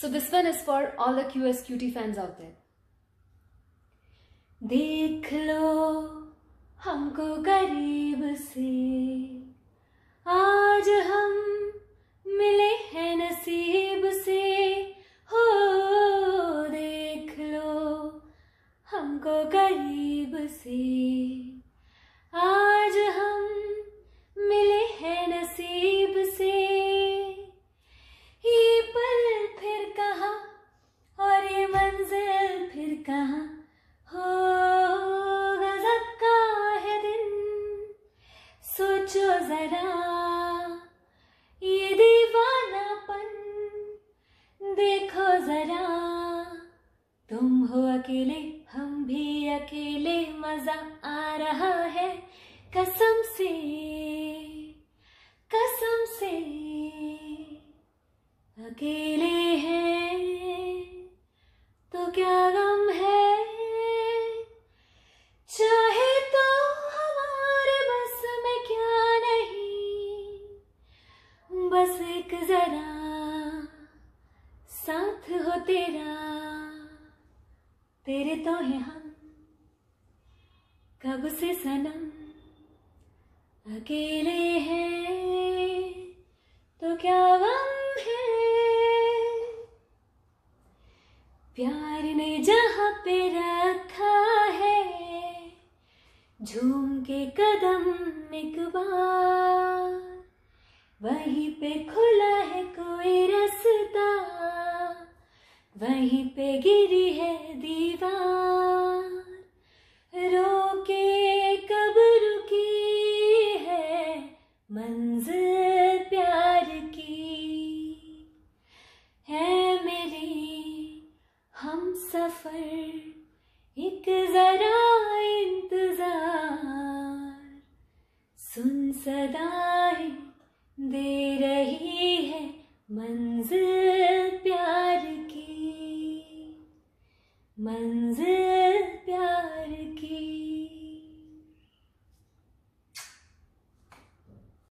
So this one is for all the QS cutie fans out there. देख लो हमको करीब से आज हम मिले हैं नसीब से हो देख लो हमको करीब कहा, हो, गजब का है दिन। सोचो जरा, ये दीवानापन। देखो जरा, तुम हो अकेले, हम भी अकेले, मज़ा आ रहा है कसम से कसम से। अकेले एक जरा, साथ हो तेरा। तेरे तो है हम, कब से सनम, अकेले हैं तो क्या गम है? प्यार ने जहाँ पे रखा है, झूम के कदम एक बार। वहीं पे गिरी है दीवार। रोके कब रुकी है मंजिल प्यार की? है मेरी हम सफ़र एक जरा इंतज़ार। सुन सदाएँ दे रही है मंजिल मंजिल प्यार